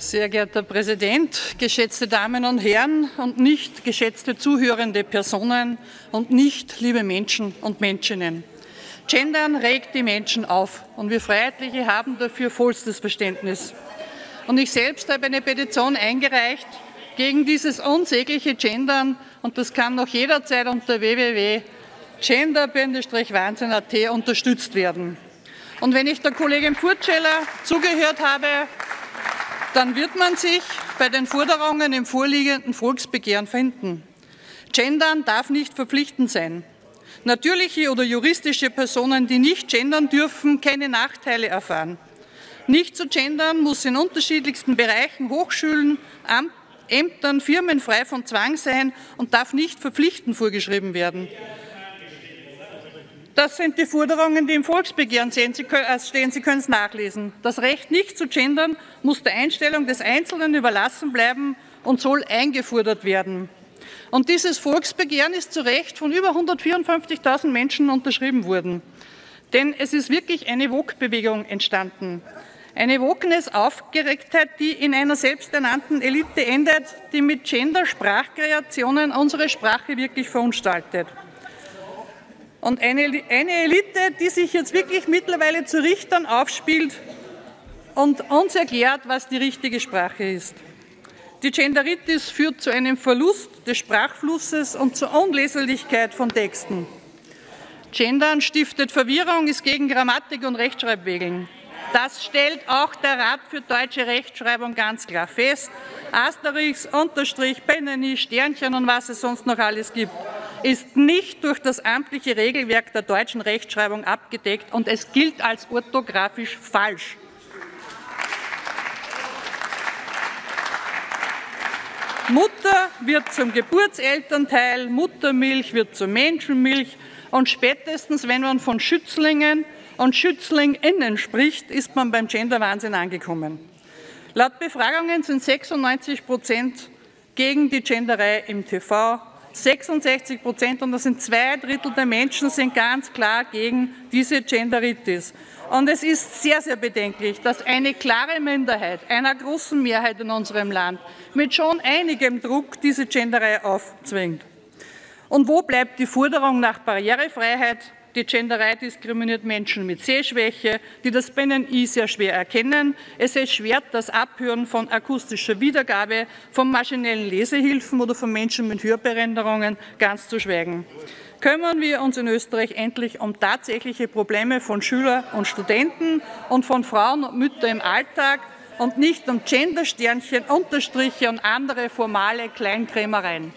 Sehr geehrter Präsident, geschätzte Damen und Herren und nicht geschätzte zuhörende Personen und nicht liebe Menschen und Menschinnen. Gendern regt die Menschen auf und wir Freiheitliche haben dafür vollstes Verständnis. Und ich selbst habe eine Petition eingereicht gegen dieses unsägliche Gendern und das kann noch jederzeit unter www.gender-wahnsinn.at unterstützt werden. Und wenn ich der Kollegin Furtscheller zugehört habe, dann wird man sich bei den Forderungen im vorliegenden Volksbegehren finden. Gendern darf nicht verpflichtend sein. Natürliche oder juristische Personen, die nicht gendern dürfen, keine Nachteile erfahren. Nicht zu gendern muss in unterschiedlichsten Bereichen, Hochschulen, Ämtern, Firmen frei von Zwang sein und darf nicht verpflichtend vorgeschrieben werden. Das sind die Forderungen, die im Volksbegehren stehen. Sie können es nachlesen. Das Recht, nicht zu gendern, muss der Einstellung des Einzelnen überlassen bleiben und soll eingefordert werden. Und dieses Volksbegehren ist zu Recht von über 154.000 Menschen unterschrieben worden. Denn es ist wirklich eine Wok-Bewegung entstanden. Eine Wokeness-Aufgeregtheit, die in einer selbsternannten Elite endet, die mit Gender-Sprachkreationen unsere Sprache wirklich verunstaltet. Und eine, eine Elite, die sich jetzt wirklich mittlerweile zu Richtern aufspielt und uns erklärt, was die richtige Sprache ist. Die Genderitis führt zu einem Verlust des Sprachflusses und zur Unleserlichkeit von Texten. Gendern stiftet Verwirrung, ist gegen Grammatik und Rechtschreibregeln. Das stellt auch der Rat für deutsche Rechtschreibung ganz klar fest. Asterix, Unterstrich, Penny, Sternchen und was es sonst noch alles gibt ist nicht durch das amtliche Regelwerk der deutschen Rechtschreibung abgedeckt und es gilt als orthografisch falsch. Mutter wird zum Geburtselternteil, Muttermilch wird zur Menschenmilch und spätestens, wenn man von Schützlingen und SchützlingInnen spricht, ist man beim Genderwahnsinn angekommen. Laut Befragungen sind 96 Prozent gegen die Genderei im TV, 66 Prozent, und das sind zwei Drittel der Menschen, sind ganz klar gegen diese Genderitis. Und es ist sehr, sehr bedenklich, dass eine klare Minderheit einer großen Mehrheit in unserem Land mit schon einigem Druck diese Genderei aufzwingt. Und wo bleibt die Forderung nach Barrierefreiheit, die Genderei diskriminiert Menschen mit Sehschwäche, die das Binnen-I sehr schwer erkennen. Es erschwert das Abhören von akustischer Wiedergabe, von maschinellen Lesehilfen oder von Menschen mit Hörberenderungen ganz zu schweigen. Kümmern wir uns in Österreich endlich um tatsächliche Probleme von Schülern und Studenten und von Frauen und Müttern im Alltag und nicht um Gendersternchen, Unterstriche und andere formale Kleinkrämereien.